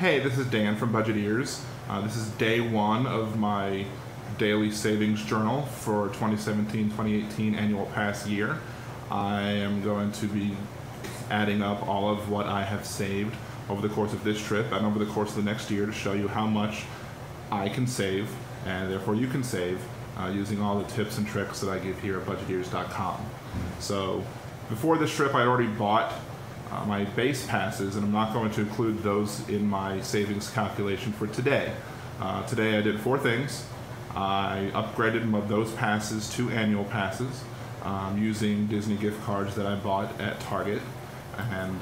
Hey, this is Dan from BudgetEars. Uh, this is day one of my daily savings journal for 2017-2018 annual pass year. I am going to be adding up all of what I have saved over the course of this trip and over the course of the next year to show you how much I can save and therefore you can save uh, using all the tips and tricks that I give here at budgetears.com. So before this trip I already bought uh, my base passes, and I'm not going to include those in my savings calculation for today. Uh, today I did four things. I upgraded those passes to annual passes um, using Disney gift cards that I bought at Target, and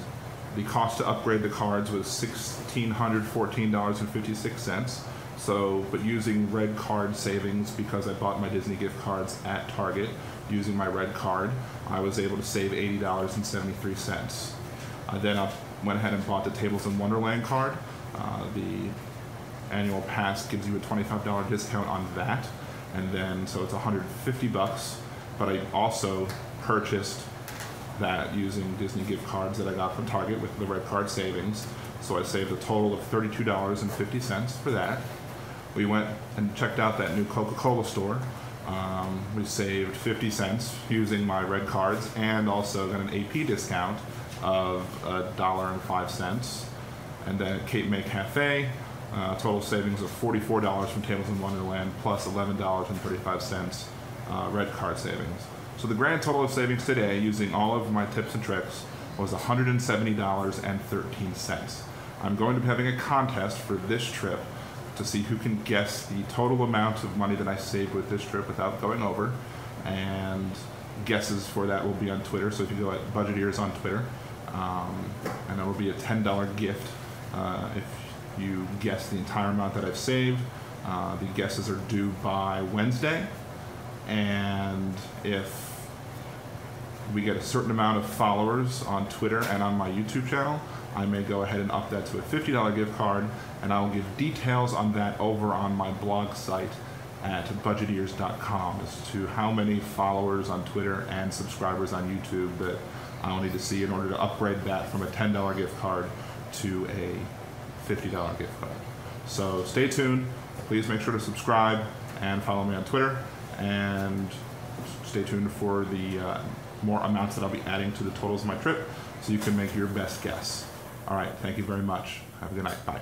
the cost to upgrade the cards was $1,614.56. So, but using red card savings because I bought my Disney gift cards at Target using my red card, I was able to save $80.73. I then I went ahead and bought the Tables in Wonderland card. Uh, the annual pass gives you a $25 discount on that, and then so it's 150 bucks. But I also purchased that using Disney gift cards that I got from Target with the red card savings. So I saved a total of $32.50 for that. We went and checked out that new Coca-Cola store. Um, we saved 50 cents using my red cards and also got an AP discount of a dollar and five cents. And then at Cape May Cafe, uh, total savings of $44 from Tables in Wonderland plus $11.35 uh, red card savings. So the grand total of savings today, using all of my tips and tricks, was $170.13. I'm going to be having a contest for this trip to see who can guess the total amount of money that I saved with this trip without going over. And guesses for that will be on Twitter. So if you go at BudgetEars on Twitter, um, and it will be a $10 gift uh, if you guess the entire amount that I've saved. Uh, the guesses are due by Wednesday, and if we get a certain amount of followers on Twitter and on my YouTube channel, I may go ahead and up that to a $50 gift card, and I will give details on that over on my blog site at budgetears.com as to how many followers on Twitter and subscribers on YouTube that I will need to see in order to upgrade that from a $10 gift card to a $50 gift card. So stay tuned. Please make sure to subscribe and follow me on Twitter. And stay tuned for the uh, more amounts that I'll be adding to the totals of my trip so you can make your best guess. All right, thank you very much. Have a good night. Bye.